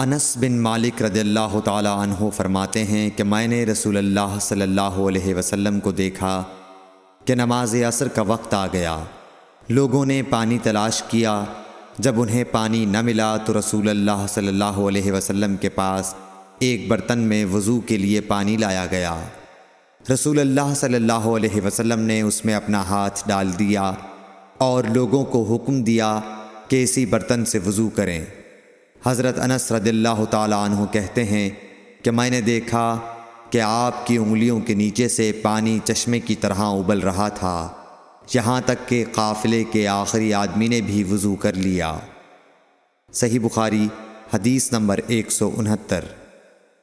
अनस बिन मालिक रदल्ला तहो फरमाते हैं कि मैंने सल्लल्लाहु अलैहि वसल्लम को देखा कि नमाज़ असर का वक्त आ गया। लोगों ने पानी तलाश किया। जब उन्हें पानी न मिला तो सल्लल्लाहु अलैहि वसल्लम के पास एक बर्तन में वज़ू के लिए पानी लाया गया। सल्लल्लाहु अलैहि वसल्लम ने उसमें अपना हाथ डाल दिया और लोगों को हुक्म दिया कि इसी बर्तन से वज़ू करें। हज़रत अनस रदल्ला तु कहते हैं कि मैंने देखा कि आपकी उंगलियों के नीचे से पानी चश्मे की तरह उबल रहा था, यहाँ तक कि काफ़िले के आखिरी आदमी ने भी वज़ू कर लिया। सही बुखारी, हदीस नंबर एक सौ उनहत्तर।